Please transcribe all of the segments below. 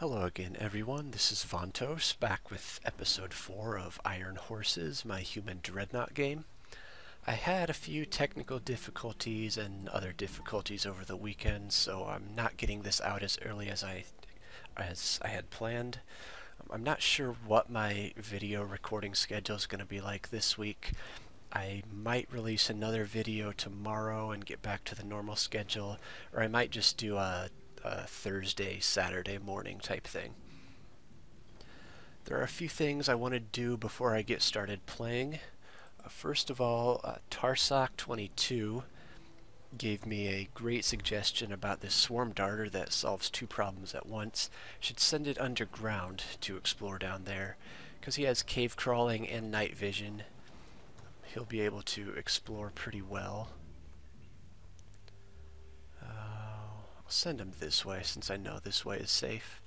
Hello again, everyone. This is Vontos, back with episode 4 of Iron Horses, my human dreadnought game. I had a few technical difficulties and other difficulties over the weekend, so I'm not getting this out as early as I as I had planned. Um, I'm not sure what my video recording schedule is going to be like this week. I might release another video tomorrow and get back to the normal schedule, or I might just do a, Thursday, Saturday morning type thing. There are a few things I want to do before I get started playing. Uh, first of all, uh, Tarsock22 gave me a great suggestion about this swarm darter that solves two problems at once. Should send it underground to explore down there, because he has cave crawling and night vision, he'll be able to explore pretty well. Uh, I'll send him this way since I know this way is safe.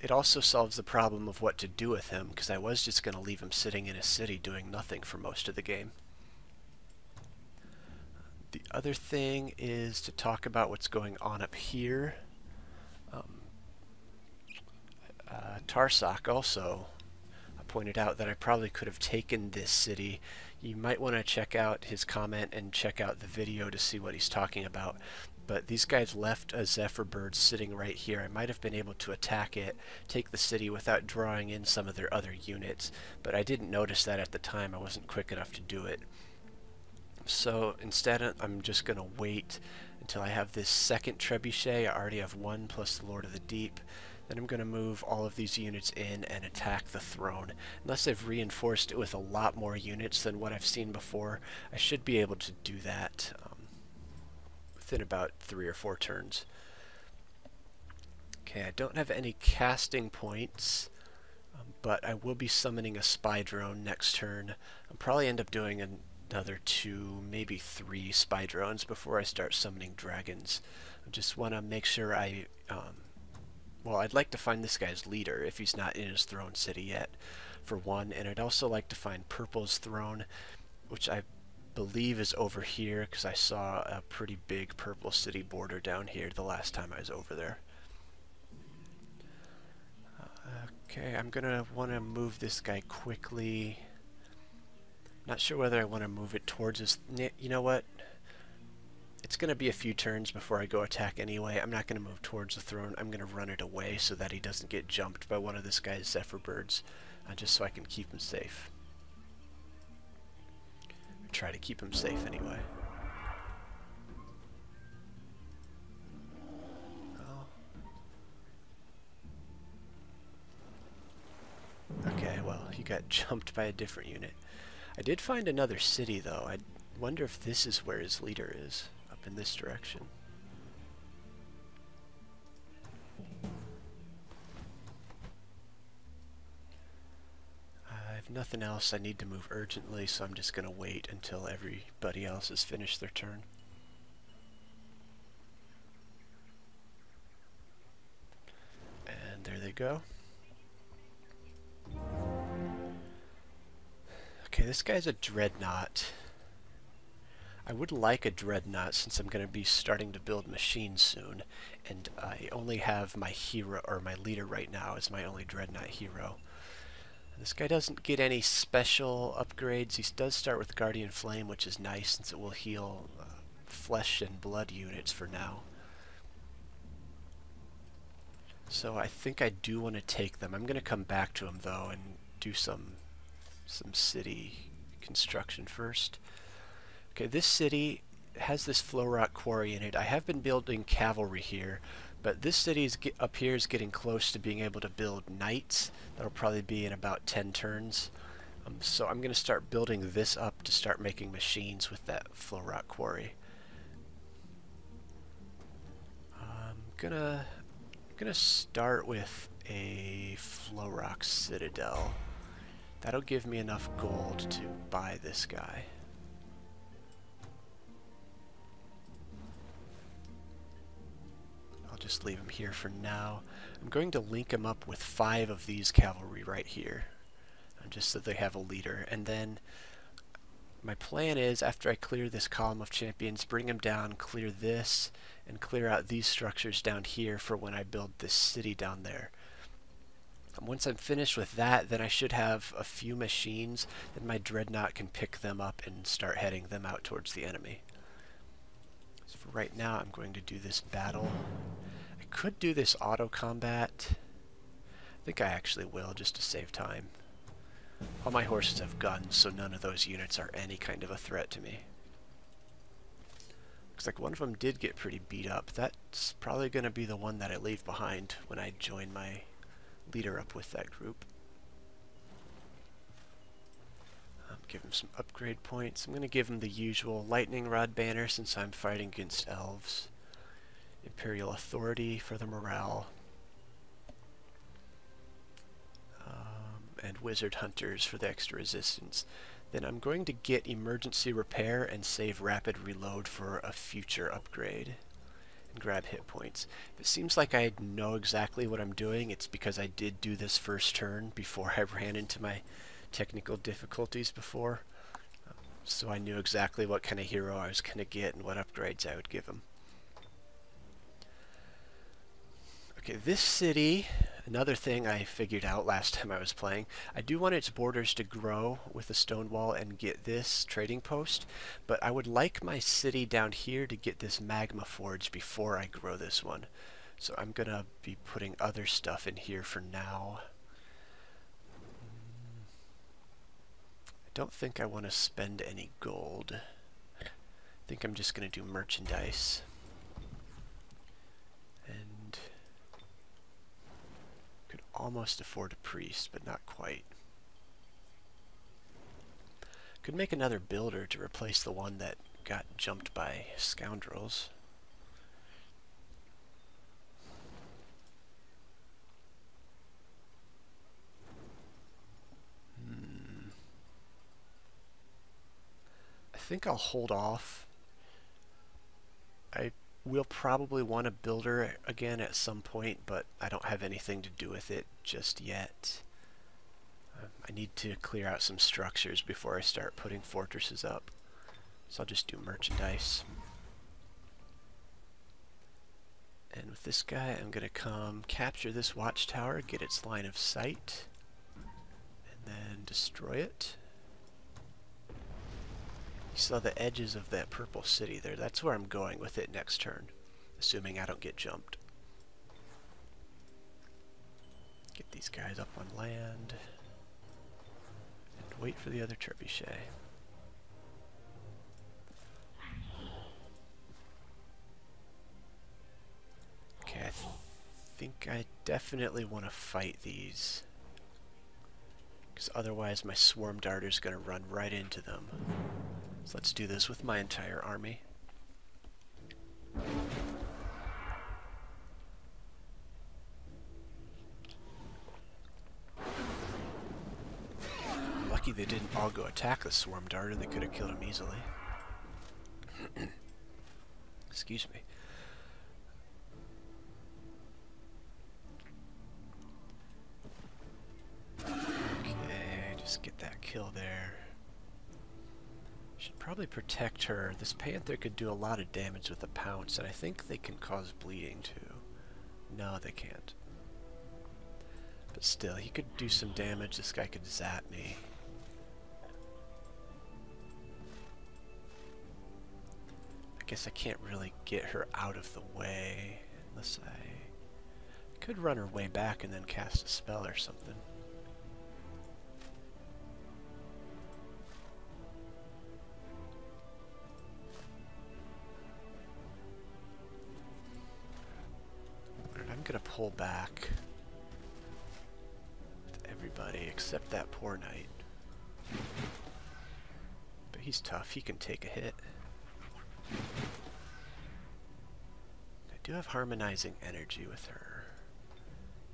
It also solves the problem of what to do with him because I was just going to leave him sitting in a city doing nothing for most of the game. The other thing is to talk about what's going on up here. Um, uh, Tarsock also pointed out that I probably could have taken this city. You might want to check out his comment and check out the video to see what he's talking about. But these guys left a Zephyr bird sitting right here. I might have been able to attack it, take the city without drawing in some of their other units, but I didn't notice that at the time. I wasn't quick enough to do it. So instead, I'm just going to wait until I have this second trebuchet. I already have one plus the Lord of the Deep. Then I'm going to move all of these units in and attack the throne. Unless they've reinforced it with a lot more units than what I've seen before, I should be able to do that um, within about three or four turns. Okay, I don't have any casting points, um, but I will be summoning a spy drone next turn. I'll probably end up doing another two, maybe three spy drones before I start summoning dragons. I just want to make sure I um, well, I'd like to find this guy's leader if he's not in his throne city yet, for one, and I'd also like to find Purple's throne, which I believe is over here, because I saw a pretty big Purple City border down here the last time I was over there. Okay, I'm to want to move this guy quickly. Not sure whether I want to move it towards his... You know what? It's to be a few turns before I go attack anyway. I'm not to move towards the throne. I'm to run it away so that he doesn't get jumped by one of this guy's Zephyr birds, uh, just so I can keep him safe. Try to keep him safe anyway. Oh. Okay, well, he got jumped by a different unit. I did find another city, though. I wonder if this is where his leader is up in this direction. Have nothing else I need to move urgently, so I'm just going to wait until everybody else has finished their turn. And there they go. Okay, this guy's a dreadnought. I would like a dreadnought since I'm going to be starting to build machines soon, and I only have my hero, or my leader right now is my only dreadnought hero. This guy doesn't get any special upgrades. He does start with Guardian Flame, which is nice since it will heal uh, flesh and blood units for now. So I think I do want to take them. I'm going to come back to them though and do some some city construction first. Okay, this city has this flow rock quarry in it. I have been building cavalry here, but this city here is getting close to being able to build knights. That'll probably be in about 10 turns. Um, so I'm going to start building this up to start making machines with that flow rock quarry. I'm gonna gonna start with a flow rock citadel. That'll give me enough gold to buy this guy. Just leave him here for now. I'm going to link him up with five of these cavalry right here, uh, just so they have a leader. And then My plan is, after I clear this column of champions, bring them down, clear this, and clear out these structures down here for when I build this city down there. And once I'm finished with that, then I should have a few machines, and my dreadnought can pick them up and start heading them out towards the enemy. So for right now, I'm going to do this battle. I could do this auto combat. I think I actually will, just to save time. All my horses have guns, so none of those units are any kind of a threat to me. Looks like one of them did get pretty beat up. That's probably going to be the one that I leave behind when I join my leader up with that group. Um, give him some upgrade points. I'm going to give him the usual lightning rod banner since I'm fighting against elves. Imperial authority for the morale. Um, and Wizard Hunters for the extra resistance. Then I'm going to get Emergency Repair and save Rapid Reload for a future upgrade. And grab hit points. If it seems like I know exactly what I'm doing, it's because I did do this first turn before I ran into my technical difficulties before. So I knew exactly what kind of hero I was going to get and what upgrades I would give him. Okay, this city Another thing I figured out last time I was playing, I do want its borders to grow with the stone wall and get this trading post, but I would like my city down here to get this magma forge before I grow this one. So I'm going to be putting other stuff in here for now. I don't think I want to spend any gold. I think I'm just going to do merchandise. Almost afford a priest, but not quite. Could make another builder to replace the one that got jumped by scoundrels. Hmm. I think I'll hold off. I We'll probably want a builder again at some point, but I don't have anything to do with it just yet. Um, I need to clear out some structures before I start putting fortresses up. So I'll just do merchandise. And with this guy, I'm going to come capture this watchtower, get its line of sight, and then destroy it. You saw the edges of that purple city there. That's where I'm going with it next turn, assuming I don't get jumped. Get these guys up on land. And wait for the other trebuchet. Okay, I th think I definitely want to fight these. Because otherwise my swarm darter's going to run right into them. So let's do this with my entire army. Lucky they didn't all go attack the Swarm Darter, they could have killed him easily. Excuse me. Okay, just get that kill there. Probably protect her. This panther could do a lot of damage with a pounce, and I think they can cause bleeding too. No, they can't. But still, he could do some damage. This guy could zap me. I guess I can't really get her out of the way unless. I could run her way back and then cast a spell or something. Pull back with everybody except that poor knight. But he's tough, he can take a hit. I do have harmonizing energy with her.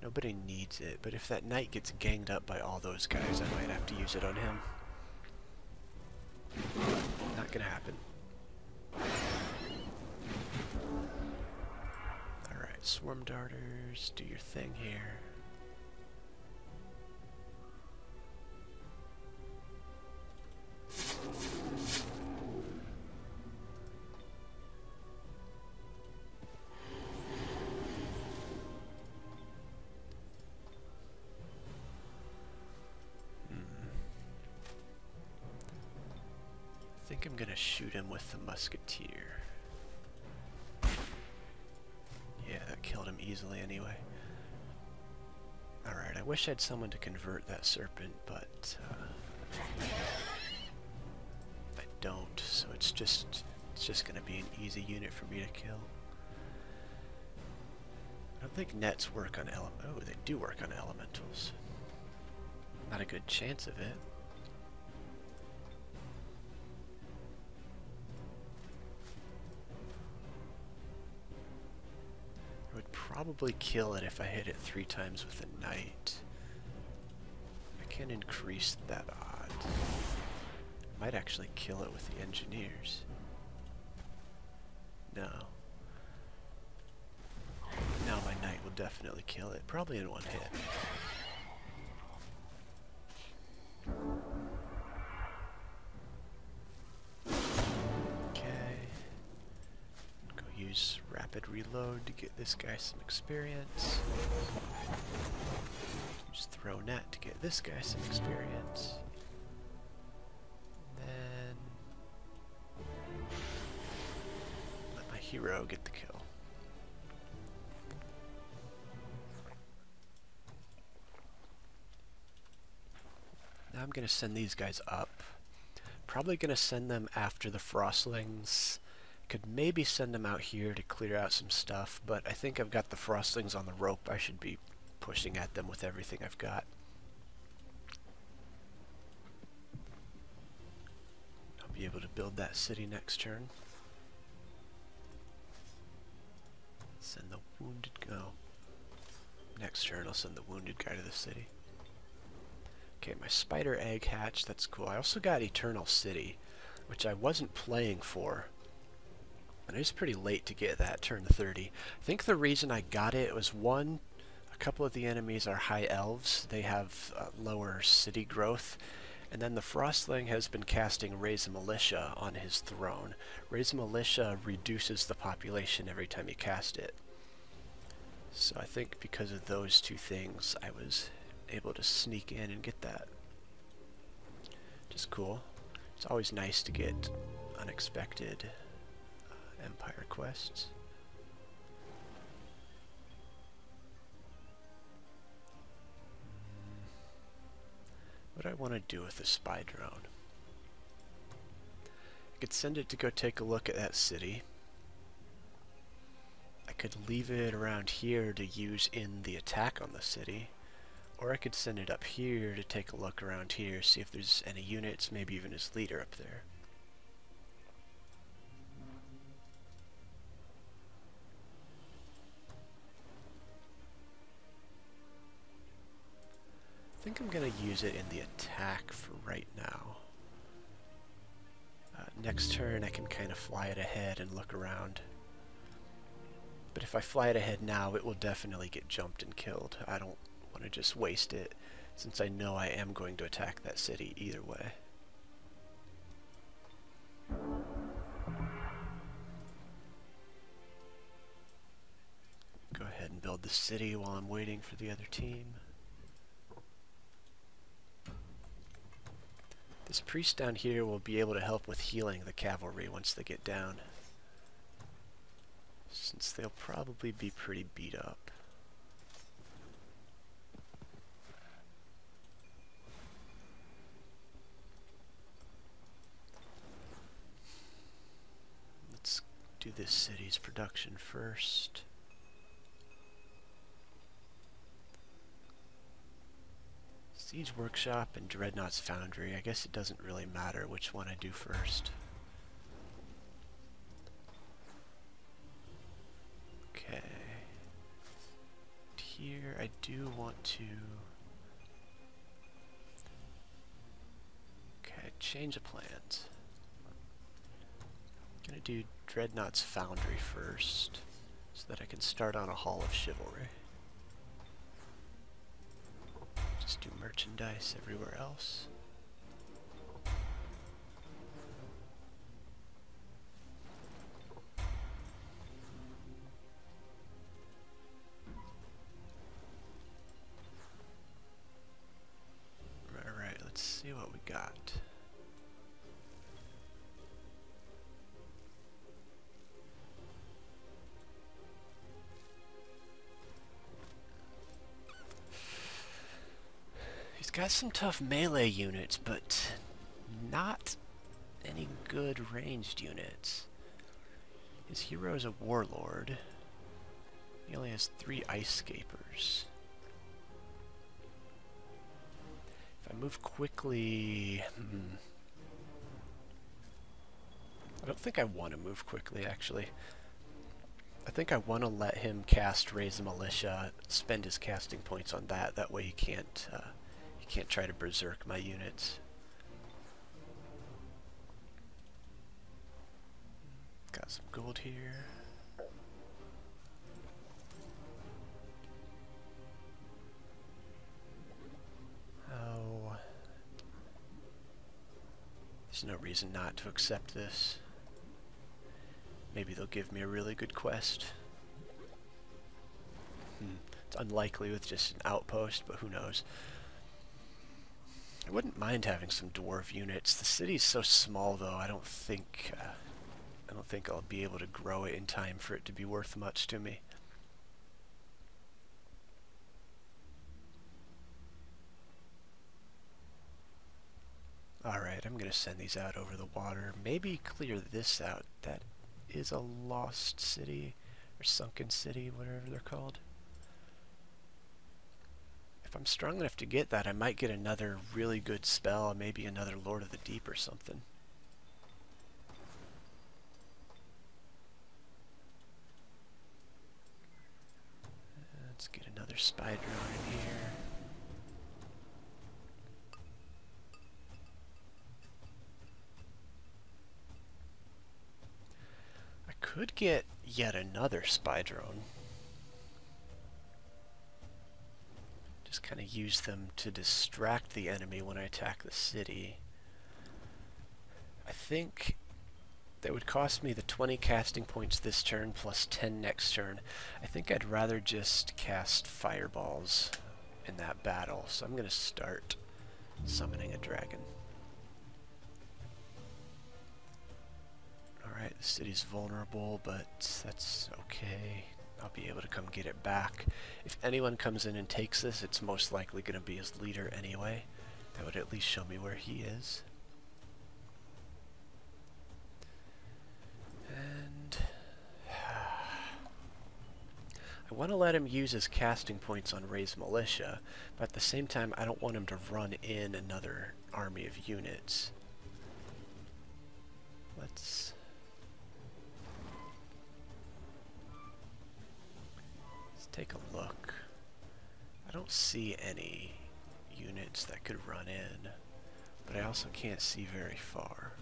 Nobody needs it, but if that knight gets ganged up by all those guys, I might have to use it on him. Not gonna happen. Swarm darters, do your thing here. Hmm. I think I'm gonna shoot him with the musketeer. Wish I had someone to convert that serpent, but uh, I don't, so it's just it's just gonna be an easy unit for me to kill. I don't think nets work on ele- oh, they do work on elementals. Not a good chance of it. Probably kill it if I hit it three times with a knight. I can increase that odds. Might actually kill it with the engineers. No. Now my knight will definitely kill it, probably in one hit. Reload to get this guy some experience. Use throw net to get this guy some experience. then let my hero get the kill. Now I'm going to send these guys up. Probably going to send them after the Frostlings. Could maybe send them out here to clear out some stuff, but I think I've got the Frostlings on the rope. I should be pushing at them with everything I've got. I'll be able to build that city next turn. Send the wounded go. Oh, next turn I'll send the wounded guy to the city. Okay, my spider egg hatch, that's cool. I also got Eternal City, which I wasn't playing for. And it was pretty late to get that turn 30. I think the reason I got it was one, a couple of the enemies are high elves. They have uh, lower city growth. And then the Frostling has been casting Raise Militia on his throne. Raise Militia reduces the population every time you cast it. So I think because of those two things, I was able to sneak in and get that. Just cool. It's always nice to get unexpected Empire quests. What do I want to do with the spy drone? I could send it to go take a look at that city. I could leave it around here to use in the attack on the city. Or I could send it up here to take a look around here, see if there's any units, maybe even his leader up there. I think I'm going to use it in the attack for right now. Uh, next turn I can kind of fly it ahead and look around. But if I fly it ahead now, it will definitely get jumped and killed. I don't want to just waste it since I know I am going to attack that city either way. Go ahead and build the city while I'm waiting for the other team. This priest down here will be able to help with healing the cavalry once they get down. Since they'll probably be pretty beat up. Let's do this city's production first. Siege Workshop and Dreadnought's Foundry. I guess it doesn't really matter which one I do first. Okay. Here I do want to... Okay, change of plans. I'm gonna do Dreadnought's Foundry first, so that I can start on a Hall of Chivalry. Just do merchandise everywhere else. Alright, let's see what we got. Got some tough melee units, but not any good ranged units. His hero is a warlord. He only has three ice scapers. If I move quickly... Hmm, I don't think I want to move quickly, actually. I think I want to let him cast Raise the Militia, spend his casting points on that. That way he can't, uh, can't try to berserk my units. Got some gold here. Oh. There's no reason not to accept this. Maybe they'll give me a really good quest. Hmm. It's unlikely with just an outpost, but who knows. I wouldn't mind having some dwarf units. The city's so small, though, I don't think... Uh, I don't think I'll be able to grow it in time for it to be worth much to me. Alright, I'm going to send these out over the water. Maybe clear this out. That is a lost city, or sunken city, whatever they're called. If I'm strong enough to get that, I might get another really good spell, maybe another Lord of the Deep or something. Let's get another spy drone in here. I could get yet another spy drone. Kind of use them to distract the enemy when I attack the city. I think that would cost me the 20 casting points this turn plus 10 next turn. I think I'd rather just cast fireballs in that battle, so I'm going to start summoning a dragon. Alright, the city's vulnerable, but that's okay. I'll be able to come get it back. If anyone comes in and takes this, it's most likely going to be his leader anyway. That would at least show me where he is. And I want to let him use his casting points on Raise Militia, but at the same time I don't want him to run in another army of units. Let's... take a look. I don't see any units that could run in, but I also can't see very far.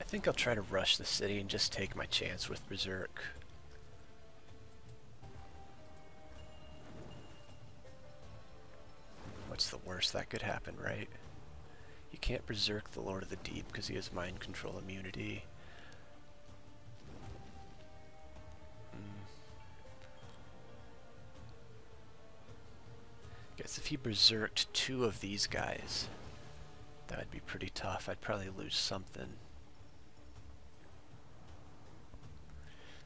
I think I'll try to rush the city and just take my chance with Berserk. What's the worst that could happen, right? You can't Berserk the Lord of the Deep because he has mind control immunity. Mm. Guess if he Berserked two of these guys, that would be pretty tough. I'd probably lose something.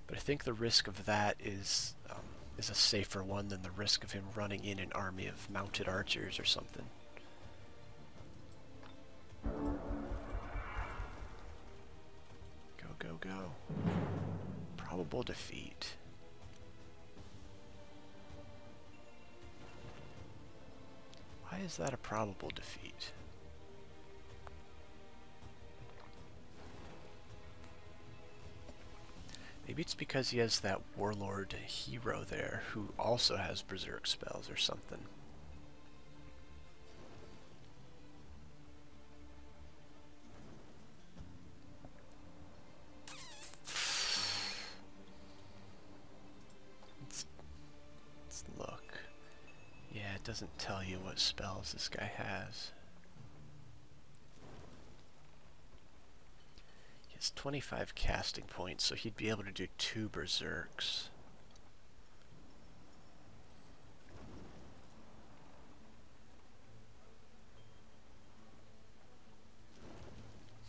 But I think the risk of that is um, is a safer one than the risk of him running in an army of mounted archers or something. Go, go, go. Probable defeat. Why is that a probable defeat? Maybe it's because he has that warlord hero there who also has berserk spells or something. Let's, look. Yeah, it doesn't tell you what spells this guy has. 25 casting points, so he'd be able to do two berserks.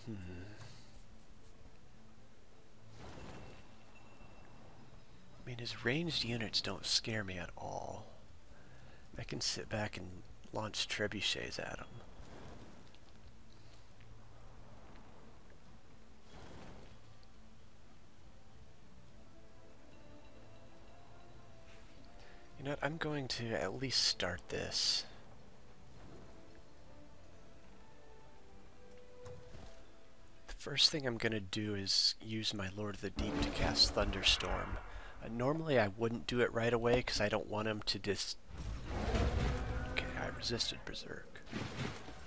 Hmm. I mean, his ranged units don't scare me at all. I can sit back and launch trebuchets at him. I'm going to at least start this. The first thing I'm going to do is use my Lord of the Deep to cast Thunderstorm. Uh, normally I wouldn't do it right away because I don't want him to dis... Okay, I resisted Berserk.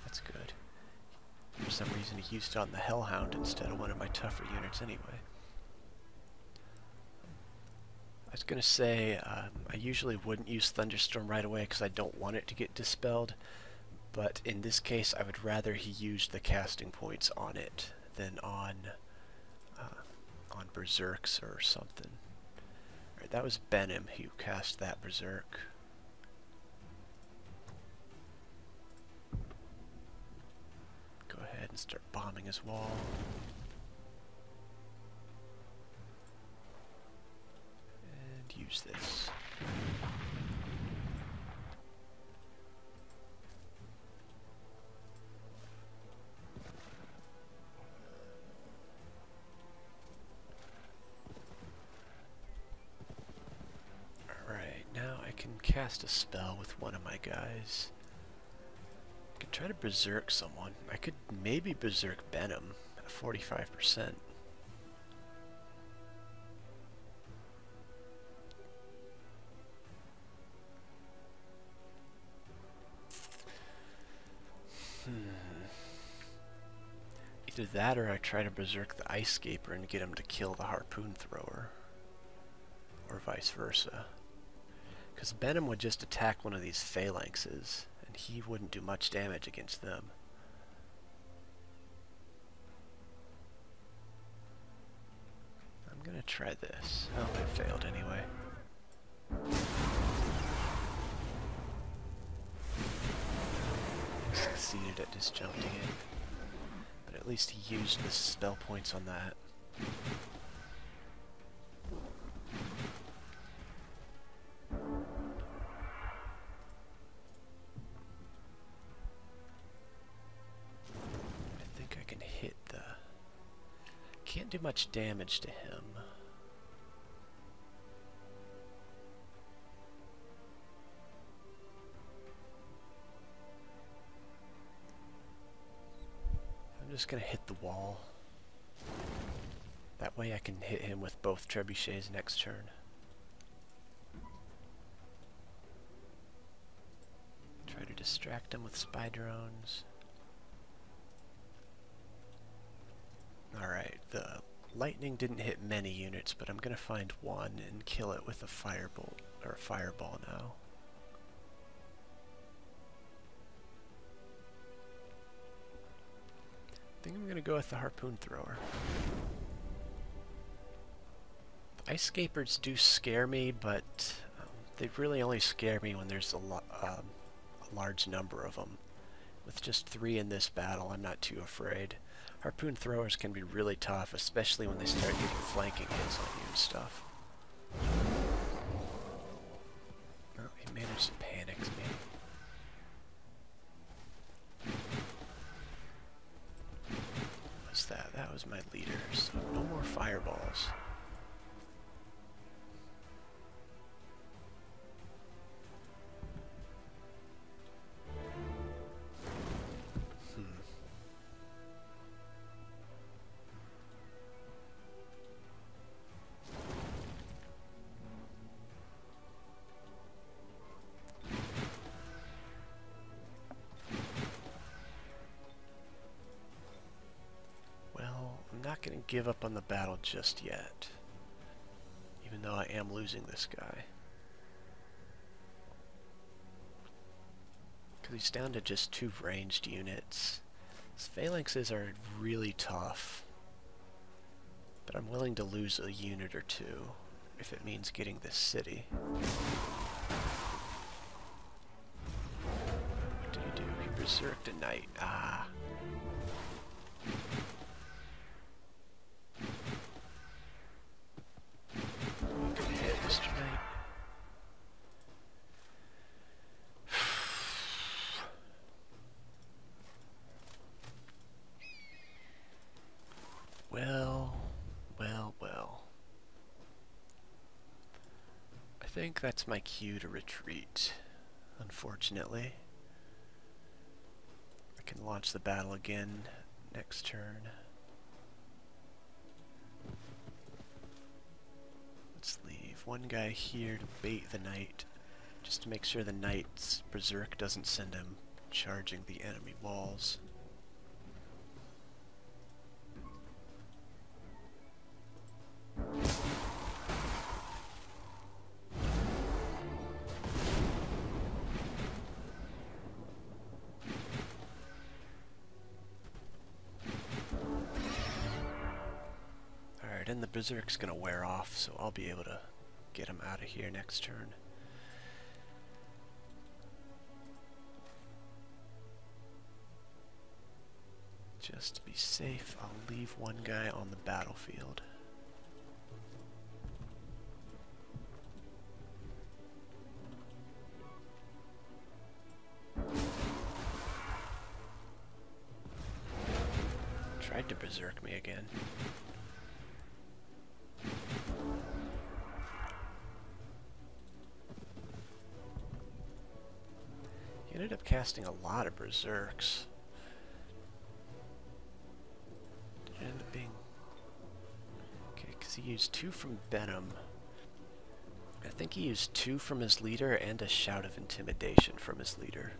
That's good. For some reason he used it on the Hellhound instead of one of my tougher units anyway. I was going to say, um, I usually wouldn't use Thunderstorm right away because I don't want it to get dispelled, but in this case I would rather he used the casting points on it than on uh, on Berserks or something. That was Benham who cast that Berserk. Go ahead and start bombing his wall. Use this. Alright, now I can cast a spell with one of my guys. I could try to berserk someone. I could maybe berserk Benham at 45%. Either that or I try to berserk the Ice Scaper and get him to kill the Harpoon Thrower. Or vice versa. Because Benham would just attack one of these phalanxes, and he wouldn't do much damage against them. I'm gonna try this. Oh, I failed anyway. Succeeded at disjuncting it at least used the spell points on that. I think I can hit the... Can't do much damage to him. Just gonna hit the wall. That way I can hit him with both trebuchets next turn. Try to distract him with spy drones. Alright, the lightning didn't hit many units, but I'm gonna find one and kill it with a firebolt, or a fireball now. Think I'm going to go with the Harpoon Thrower. Ice Scapers do scare me, but um, they really only scare me when there's a, um, a large number of them. With just three in this battle, I'm not too afraid. Harpoon Throwers can be really tough, especially when they start getting flanking hits on you and stuff. Oh, he managed to panic me. that? That was my leader, so no more fireballs. Not going to give up on the battle just yet. Even though I am losing this guy. Because he's down to just two ranged units. His phalanxes are really tough. But I'm willing to lose a unit or two if it means getting this city. What did he do? He berserked a knight. Ah. That's my cue to retreat, unfortunately. I can launch the battle again next turn. Let's leave one guy here to bait the knight, just to make sure the knight's berserk doesn't send him charging the enemy walls. Berserk's gonna wear off, so I'll be able to get him out of here next turn. Just to be safe, I'll leave one guy on the battlefield. Tried to berserk me again. Ended up casting a lot of berserks. It ended up being... Okay, because he used two from Benham. I think he used two from his leader and a Shout of Intimidation from his leader.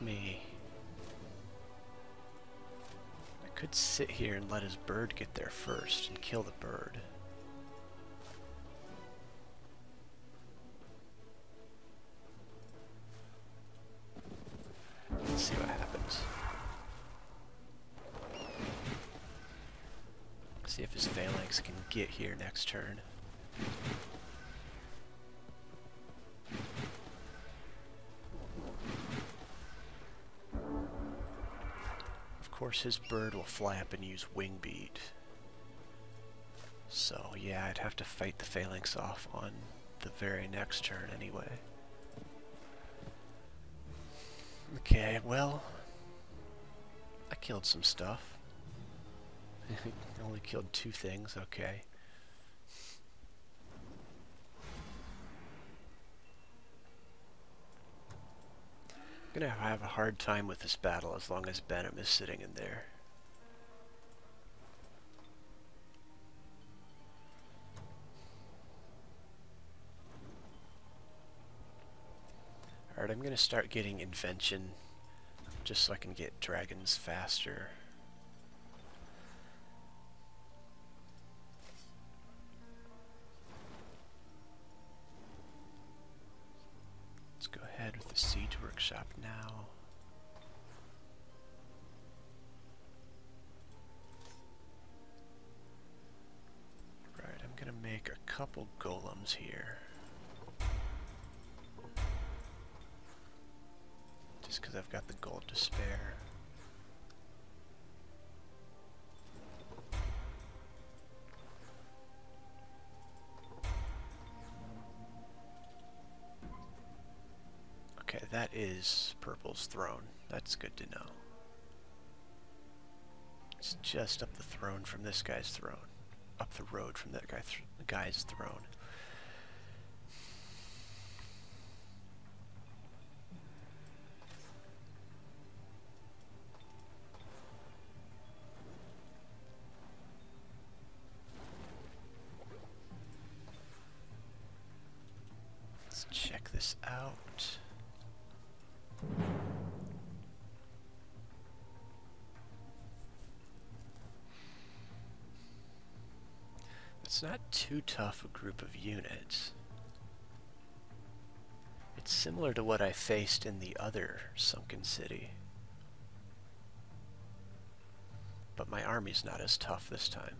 Me, I could sit here and let his bird get there first and kill the bird. Of course his bird will fly up and use wing beat. So yeah, I'd have to fight the phalanx off on the very next turn anyway. Okay, well, I killed some stuff. Only killed two things, okay. Gonna have a hard time with this battle as long as Benham is sitting in there. Alright, I'm gonna start getting invention just so I can get dragons faster. Workshop now. Right, I'm gonna make a couple golems here. Just because I've got the gold to spare. That is Purple's throne. That's good to know. It's just up the throne from this guy's throne. Up the road from that guy th guy's throne. A group of units. It's similar to what I faced in the other sunken city. But my army's not as tough this time.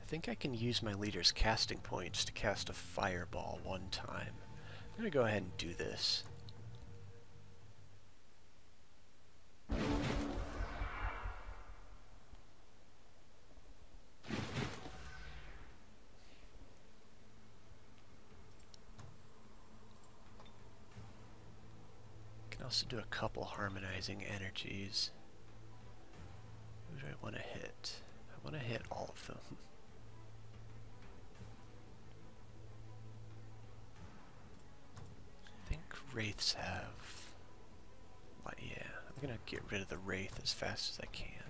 I think I can use my leader's casting points to cast a fireball one time. I'm going to go ahead and do this. Also do a couple harmonizing energies. Who do I want to hit? I want to hit all of them. I think wraiths have... Well, yeah, I'm gonna get rid of the wraith as fast as I can.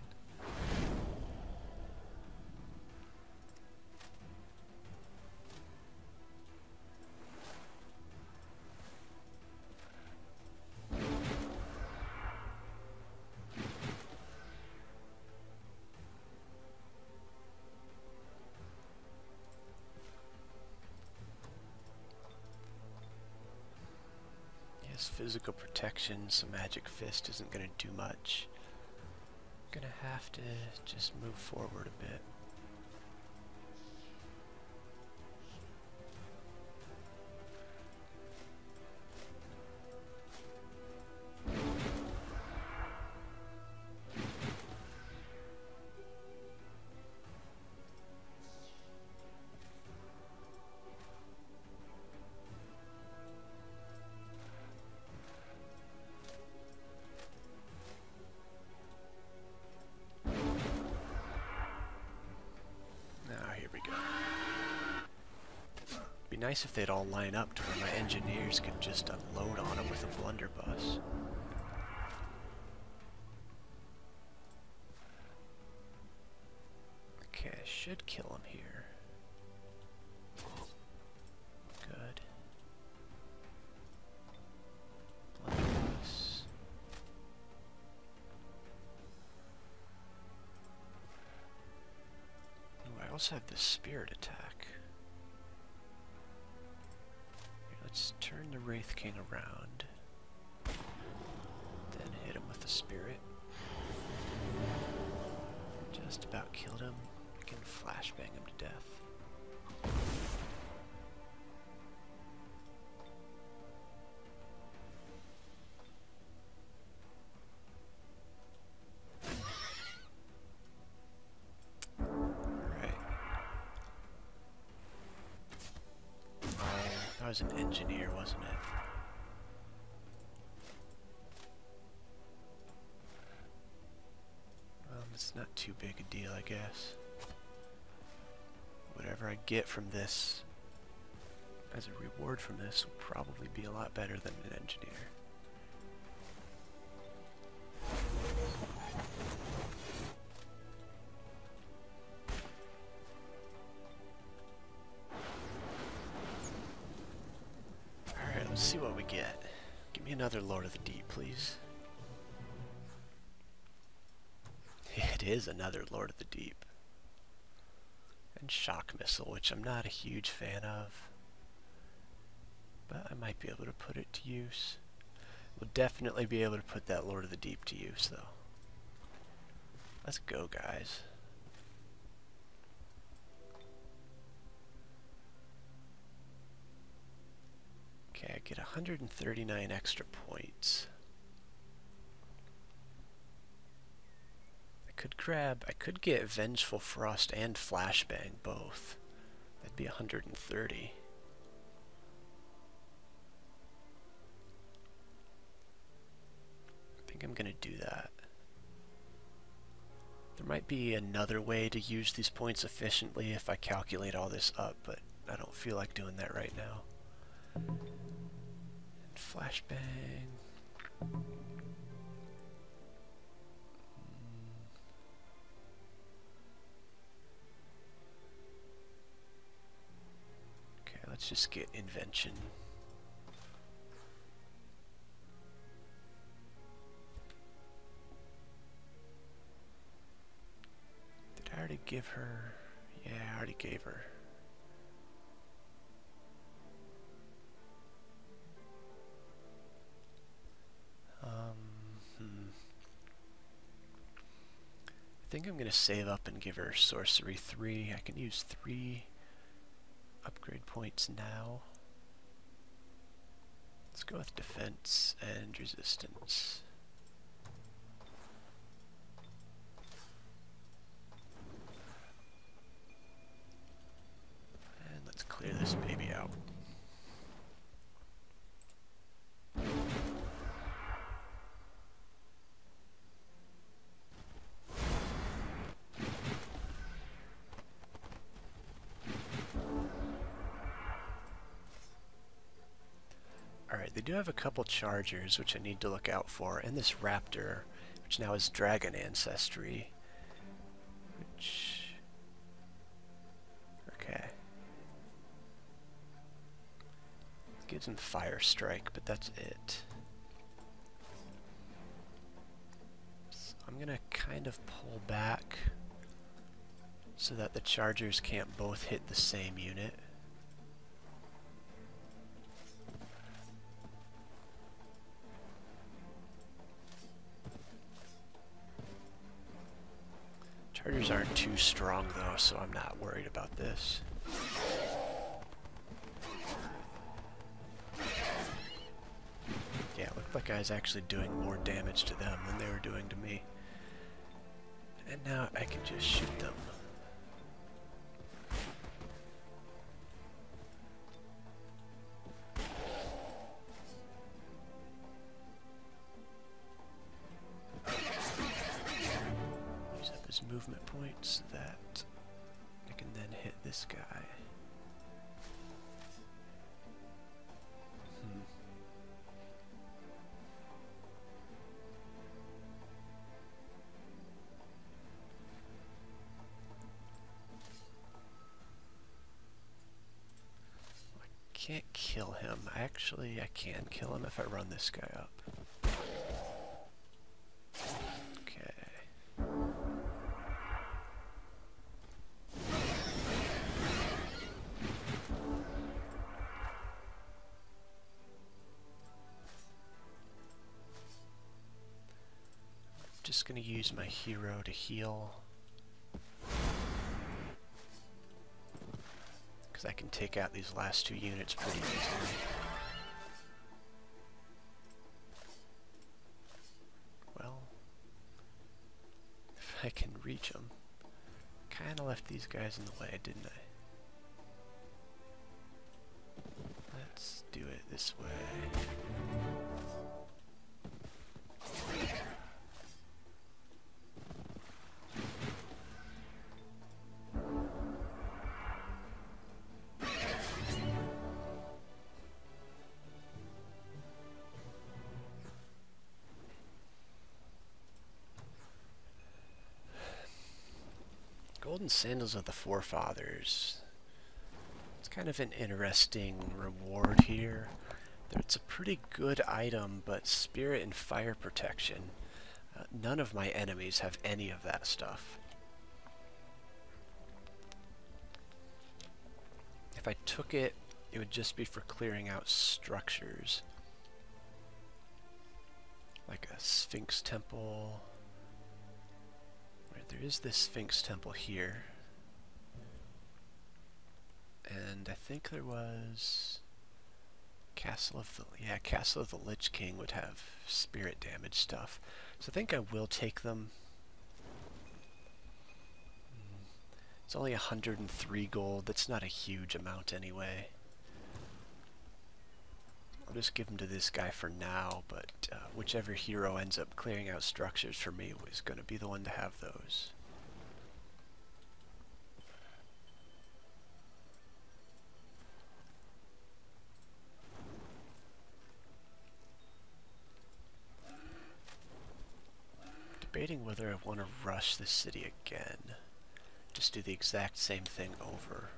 Protection, so Magic Fist isn't going to do much. Gonna have to just move forward a bit. Nice if they'd all line up to where my engineers could just unload on them with a blunderbuss. Okay, I should kill him here. Good. Blunderbuss. Ooh, I also have the spirit attack. Turn the Wraith King around. Then hit him with the Spirit. Just about killed him. I can flashbang him to death. Was an engineer, wasn't it? Well, it's not too big a deal, I guess. Whatever I get from this, as a reward from this, will probably be a lot better than an engineer. Is another Lord of the Deep. And Shock Missile, which I'm not a huge fan of. But I might be able to put it to use. We'll definitely be able to put that Lord of the Deep to use, though. Let's go, guys. Okay, I get 139 extra points. Could grab, I could get Vengeful Frost and Flashbang both. That'd be 130. I think I'm gonna do that. There might be another way to use these points efficiently if I calculate all this up, but I don't feel like doing that right now. And Flashbang. Let's just get invention. Did I already give her? Yeah, I already gave her. Um I think I'm going to save up and give her sorcery 3. I can use 3 upgrade points now. Let's go with defense and resistance. And let's clear this baby do have a couple chargers, which I need to look out for, and this raptor, which now is dragon ancestry. Which... Okay. Gives him fire strike, but that's it. So I'm gonna kind of pull back so that the chargers can't both hit the same unit. Chargers aren't too strong though, so I'm not worried about this. Yeah, it looked like I was actually doing more damage to them than they were doing to me. And now I can just shoot them. Can kill him if I run this guy up. Okay. I'm just going to use my hero to heal. Because I can take out these last two units pretty easily. Reach them. Kind of left these guys in the way, didn't I? Let's do it this way. Sandals of the Forefathers. It's kind of an interesting reward here. It's a pretty good item, but Spirit and Fire Protection. Uh, none of my enemies have any of that stuff. If I took it, it would just be for clearing out structures. Like a Sphinx Temple. There is this Sphinx temple here. And I think there was... Castle of the... Yeah, Castle of the Lich King would have spirit damage stuff. So I think I will take them. Hmm. It's only 103 gold. That's not a huge amount anyway. I'll just give them to this guy for now, but uh, whichever hero ends up clearing out structures for me is going to be the one to have those. Debating whether I want to rush this city again. Just do the exact same thing over.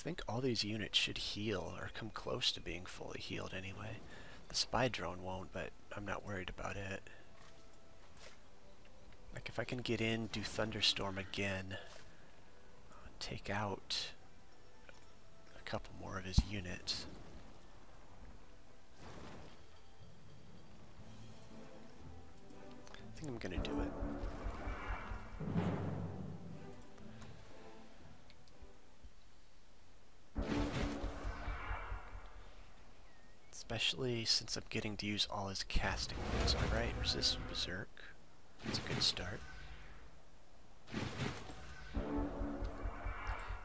Think all these units should heal, or come close to being fully healed anyway. The spy drone won't, but I'm not worried about it. Like if I can get in, do Thunderstorm again, uh, take out a couple more of his units. I think I'm gonna do it. Especially since I'm getting to use all his casting points. Alright, resist Berserk. That's a good start.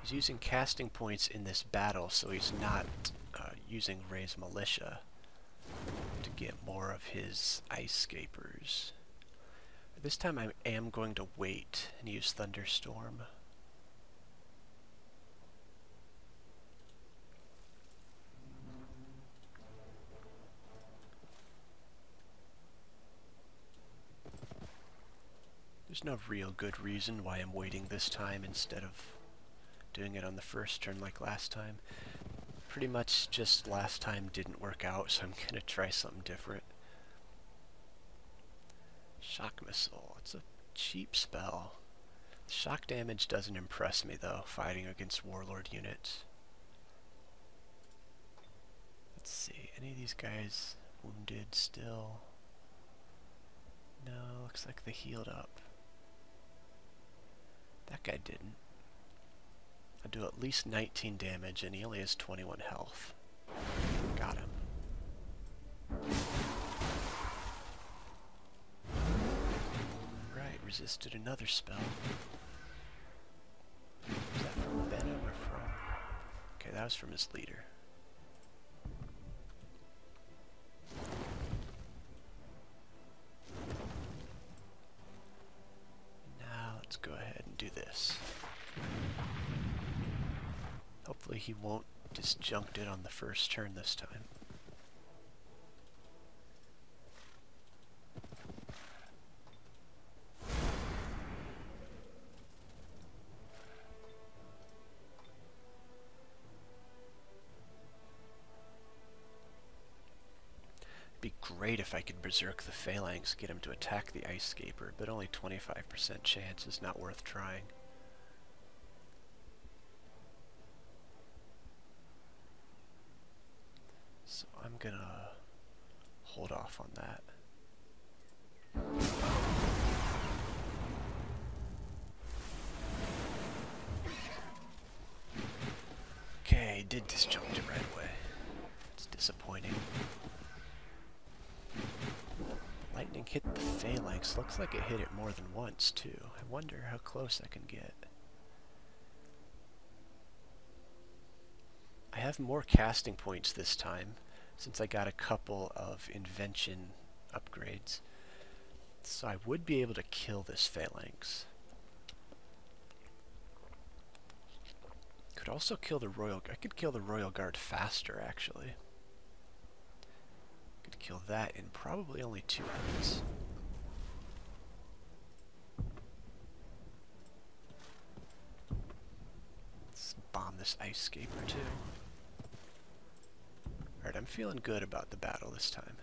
He's using casting points in this battle, so he's not uh, using Raise Militia to get more of his Ice Scapers. This time I am going to wait and use Thunderstorm. There's no real good reason why I'm waiting this time instead of doing it on the first turn like last time. Pretty much just last time didn't work out, so I'm gonna try something different. Shock Missile, it's a cheap spell. Shock damage doesn't impress me though, fighting against Warlord units. Let's see, any of these guys wounded still? No, looks like they healed up. That guy didn't. I do at least 19 damage and he only has 21 health. Got him. Right, resisted another spell. That from Benham or from... Okay, that was from his leader. Won't disjunct it on the first turn this time. It'd be great if I could berserk the phalanx, get him to attack the ice scaper, but only 25% chance is not worth trying. So I'm gonna hold off on that. Okay, did disjunct it right away. It's disappointing. Lightning hit the phalanx. Looks like it hit it more than once, too. I wonder how close I can get. I have more casting points this time, since I got a couple of invention upgrades. So I would be able to kill this phalanx. Could also kill the royal... I could kill the royal guard faster, actually Could kill that in probably only two hits. Let's bomb this ice scaper too. I'm feeling good about the battle this time.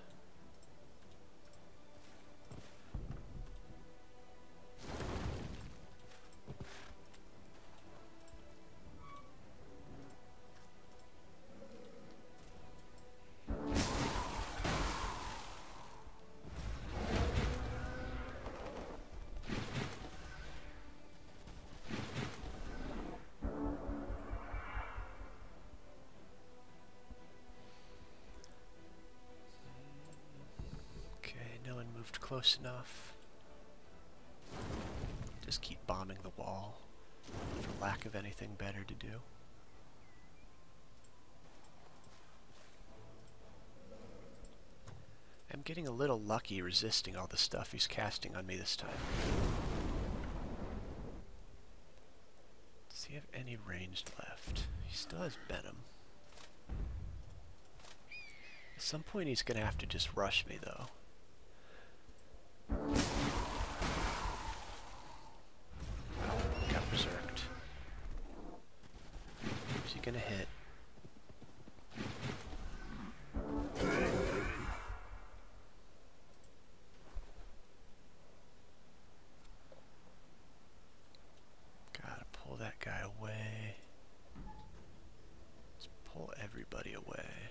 Close enough. Just keep bombing the wall for lack of anything better to do. I'm getting a little lucky resisting all the stuff he's casting on me this time. Does he have any ranged left? He still has Benham. At some point he's gonna have to just rush me though. gonna hit. Gotta pull that guy away. Let's pull everybody away.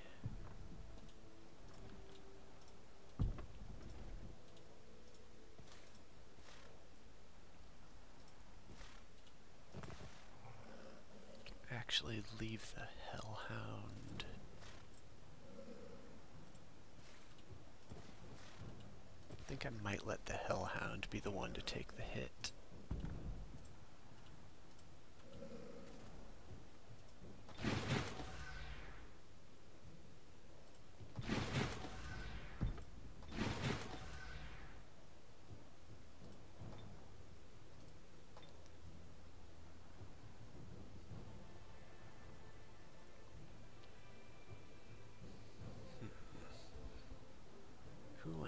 Actually leave the Hellhound. I think I might let the Hellhound be the one to take the hit.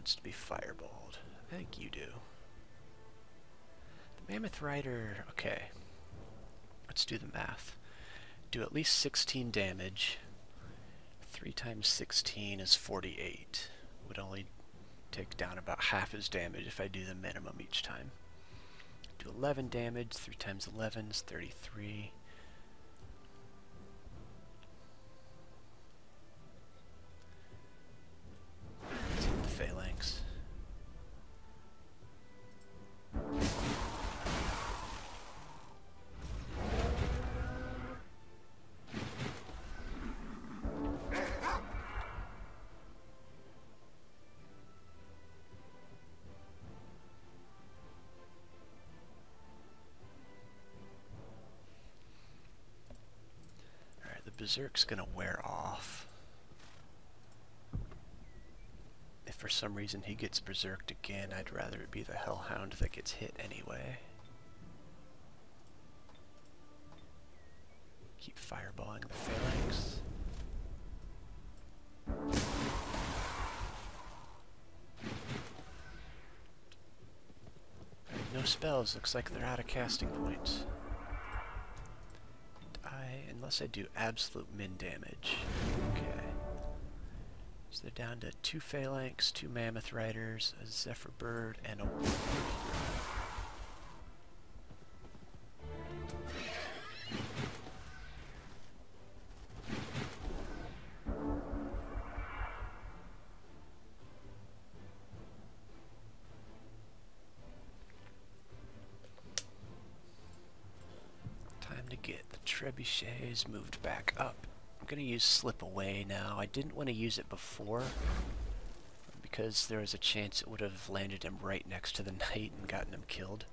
wants to be fireballed. I think you do. The Mammoth Rider, okay. Let's do the math. Do at least 16 damage. 3 times 16 is 48. Would only take down about half his damage if I do the minimum each time. Do 11 damage, 3 times 11 is 33. Berserk's gonna wear off. If for some reason he gets Berserked again, I'd rather it be the Hellhound that gets hit anyway. Keep fireballing the Phalanx. No spells, looks like they're out of casting points. I, do absolute min damage. Okay. So they're down to two Phalanx, two Mammoth Riders, a Zephyr Bird, and a moved back up. I'm going to use Slip Away now. I didn't want to use it before because there was a chance it would have landed him right next to the knight and gotten him killed.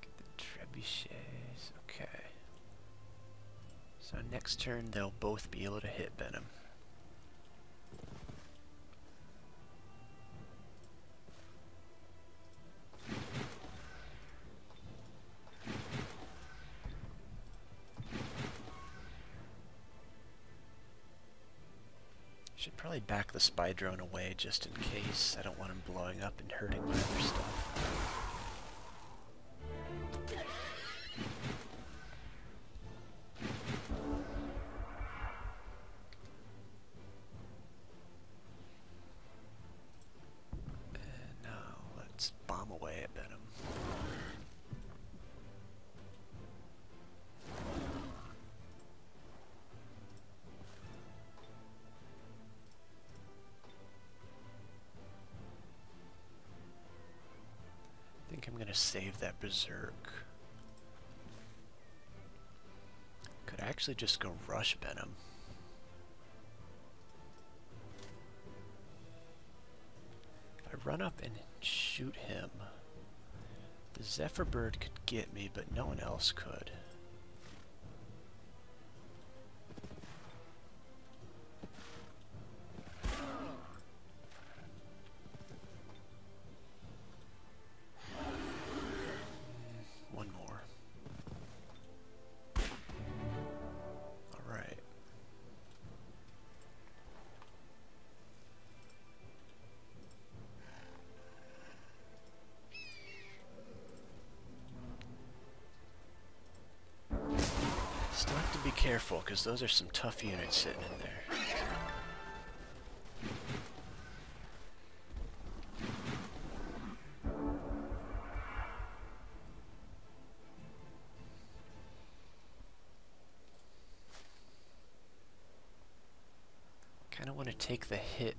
Get the trebuchets. Okay. So next turn they'll both be able to hit Venom. Back the spy drone away just in case. I don't want him blowing up and hurting my other stuff. That Berserk. Could I actually just go rush Venom? If I run up and shoot him, the Zephyr Bird could get me, but no one else could. Careful because those are some tough units sitting in there. kind of want to take the hit.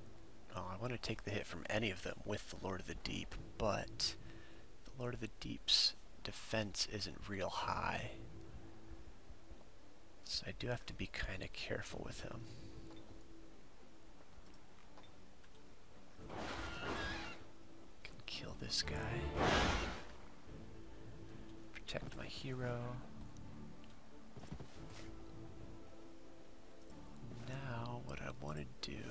Oh, I want to take the hit from any of them with the Lord of the Deep, but the Lord of the Deep's defense isn't real high. Do have to be kind of careful with him. Can kill this guy. Protect my hero. Now, what I want to do...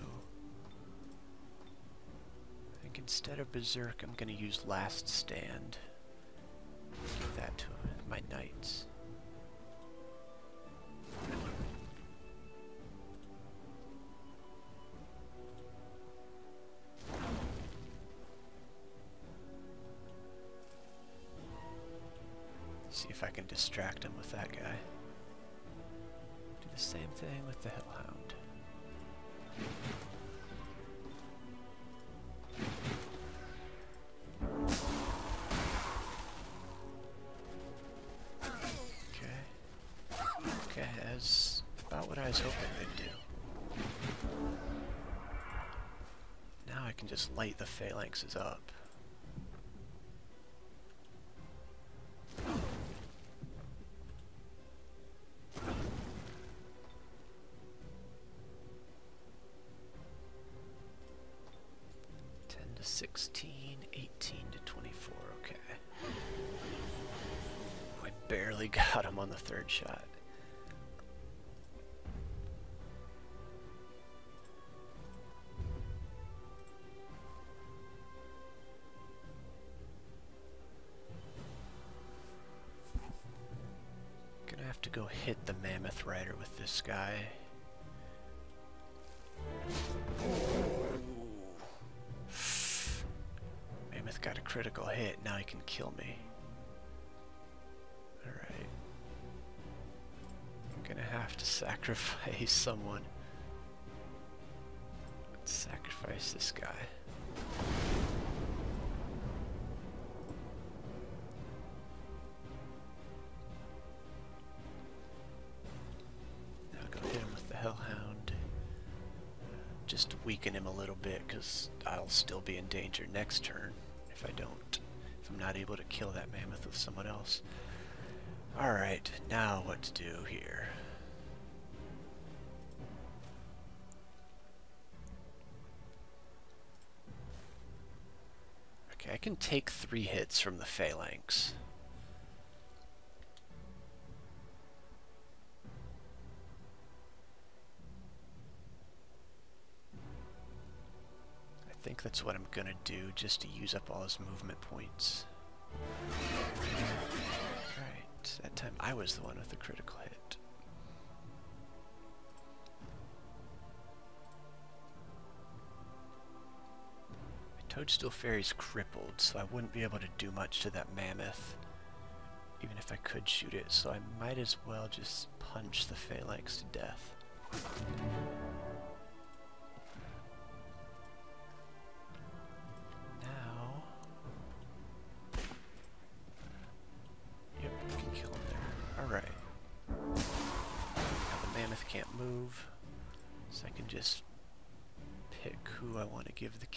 I think instead of Berserk, I'm going to use Last Stand. Give that to my knights. See if I can distract him with that guy. Do the same thing with the Hellhound. Okay. Okay, that's about what I was hoping they'd do. Now I can just light the phalanxes up. This guy. Mammoth got a critical hit, now he can kill me. Alright. I'm gonna have to sacrifice someone. Let's sacrifice this guy. Be in danger next turn if I don't. If I'm not able to kill that mammoth with someone else. Alright, now what to do here. Okay, I can take three hits from the phalanx. Think that's what I'm gonna do just to use up all his movement points. Right, that time I was the one with the critical hit. My Toadstool Fairy's crippled, so I wouldn't be able to do much to that mammoth, even if I could shoot it, so I might as well just punch the phalanx to death.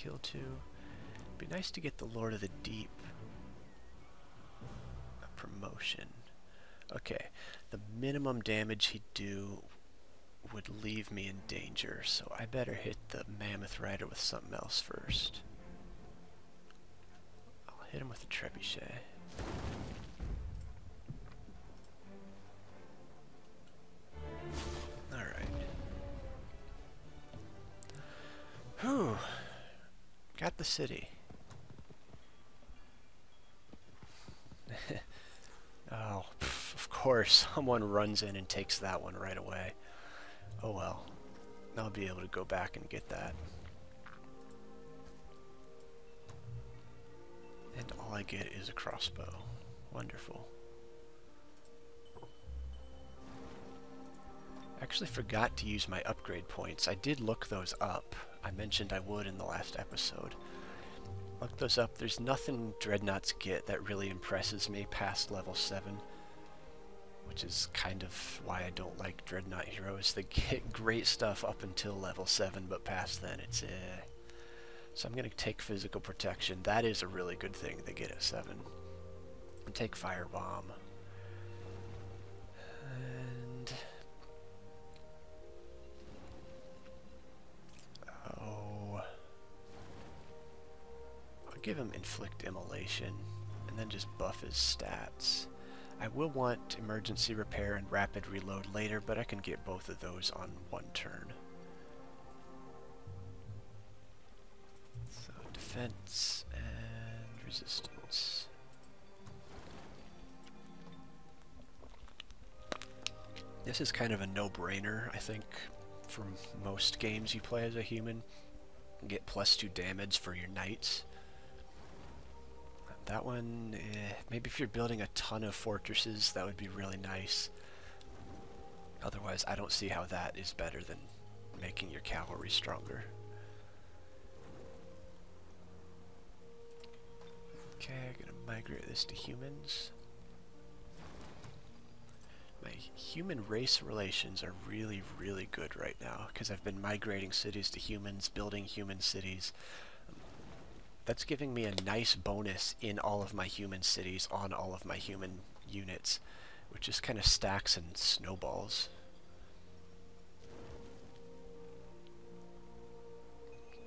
Kill to. Be nice to get the Lord of the Deep a promotion. Okay, the minimum damage he'd do would leave me in danger, so I better hit the Mammoth Rider with something else first. I'll hit him with a trebuchet. Alright. Whew. Got the city. oh, pff, of course, someone runs in and takes that one right away. Oh well. I'll be able to go back and get that. And all I get is a crossbow. Wonderful. Actually forgot to use my upgrade points. I did look those up. I mentioned I would in the last episode. Look those up. There's nothing Dreadnoughts get that really impresses me past level 7. Which is kind of why I don't like Dreadnought heroes. They get great stuff up until level 7, but past then it's eh. So I'm going to take Physical Protection. That is a really good thing they get at 7. And take Firebomb. And... give him Inflict Immolation, and then just buff his stats. I will want Emergency Repair and Rapid Reload later, but I can get both of those on one turn. So, Defense and Resistance. This is kind of a no-brainer, I think, for most games you play as a human. Get plus two damage for your knights. That one, eh, maybe if you're building a ton of fortresses, that would be really nice. Otherwise, I don't see how that is better than making your cavalry stronger. Okay, I'm gonna migrate this to humans. My human race relations are really, really good right now because I've been migrating cities to humans, building human cities. That's giving me a nice bonus in all of my human cities on all of my human units, which just kind of stacks and snowballs.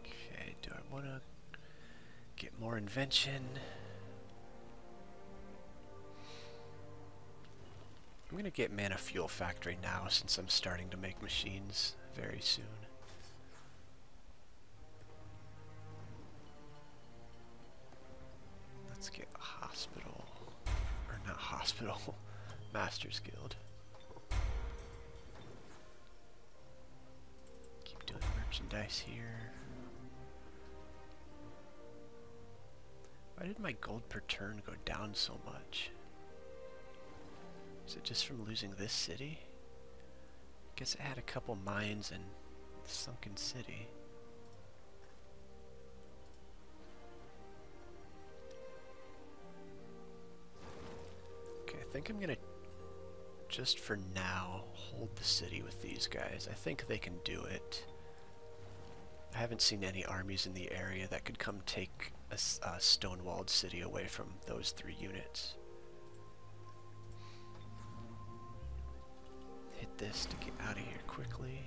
Okay, do I want to get more invention? I'm going to get Mana Fuel Factory now since I'm starting to make machines very soon. Hospital, Master's Guild. Keep doing merchandise here. Why did my gold per turn go down so much? Is it just from losing this city? I Guess I had a couple mines in the sunken city. Think I'm gonna just for now hold the city with these guys. I think they can do it. I haven't seen any armies in the area that could come take a, a stone-walled city away from those three units. Hit this to get out of here quickly.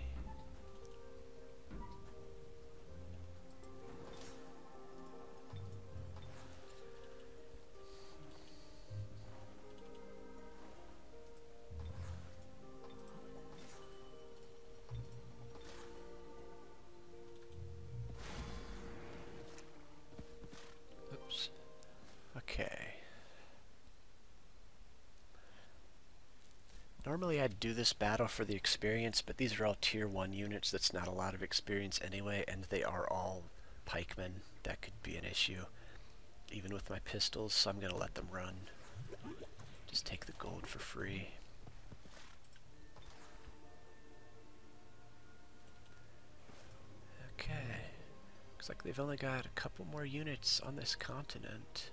I'd do this battle for the experience, but these are all tier 1 units. That's not a lot of experience anyway, and they are all pikemen. That could be an issue, even with my pistols, so I'm going to let them run. Just take the gold for free. Okay. Looks like they've only got a couple more units on this continent.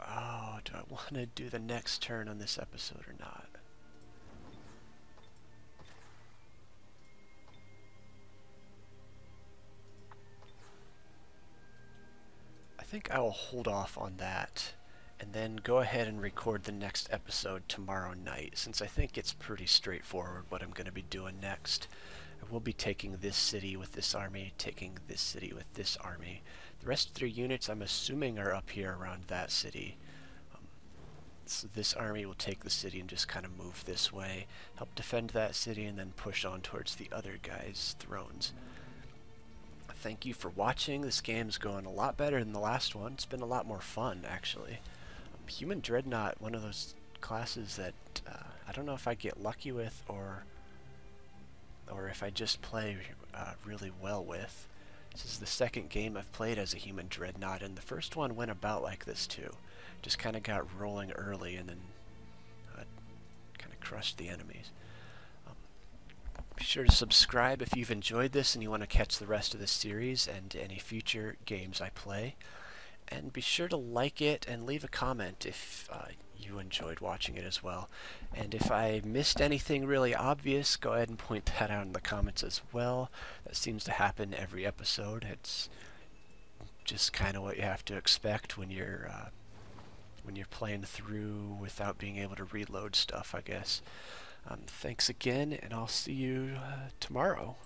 Oh, do I want to do the next turn on this episode or not? I think I will hold off on that and then go ahead and record the next episode tomorrow night since I think it's pretty straightforward what I'm going to be doing next. I will be taking this city with this army, taking this city with this army, the rest of their units, I'm assuming, are up here around that city. This army will take the city and just kind of move this way, help defend that city, and then push on towards the other guys' thrones. Thank you for watching. This game's going a lot better than the last one. It's been a lot more fun, actually. Um, Human Dreadnought, one of those classes that uh, I don't know if I get lucky with or or if I just play uh, really well with. This is the second game I've played as a human dreadnought, and the first one went about like this too. Just kind of got rolling early and then uh, kind of crushed the enemies. Um, be sure to subscribe if you've enjoyed this and you want to catch the rest of the series and any future games I play. And be sure to like it and leave a comment if uh, you enjoyed watching it as well. And if I missed anything really obvious, go ahead and point that out in the comments as well. That seems to happen every episode. It's just kind of what you have to expect when you're uh, when you're playing through without being able to reload stuff, I guess. Um, thanks again, and I'll see you uh, tomorrow.